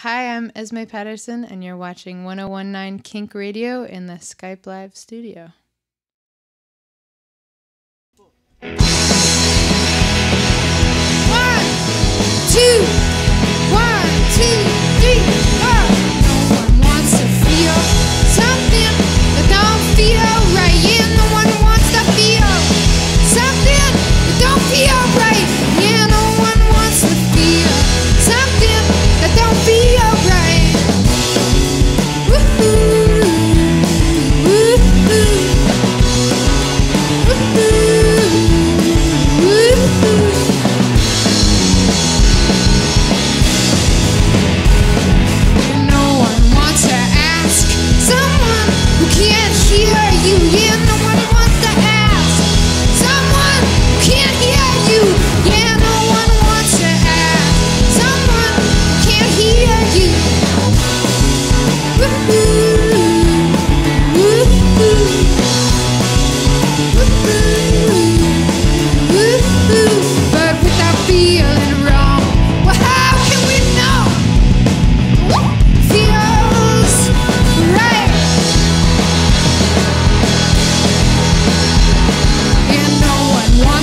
Hi, I'm Esme Patterson, and you're watching 1019 Kink Radio in the Skype Live studio.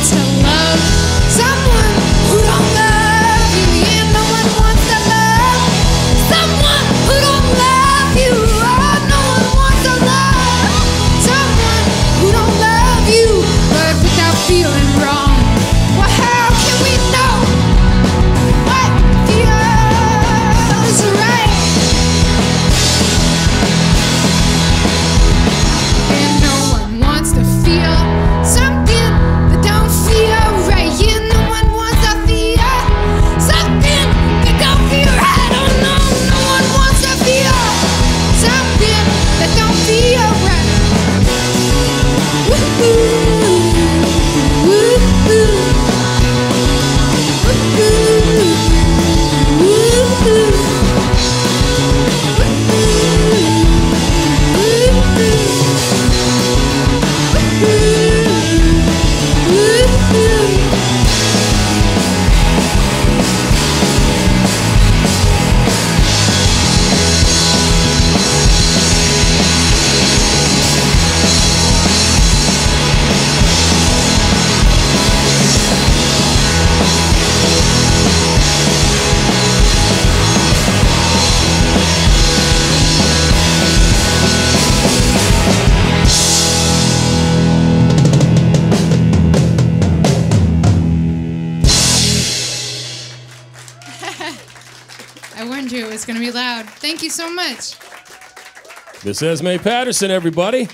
So. I warned you it was going to be loud. Thank you so much. This is May Patterson, everybody.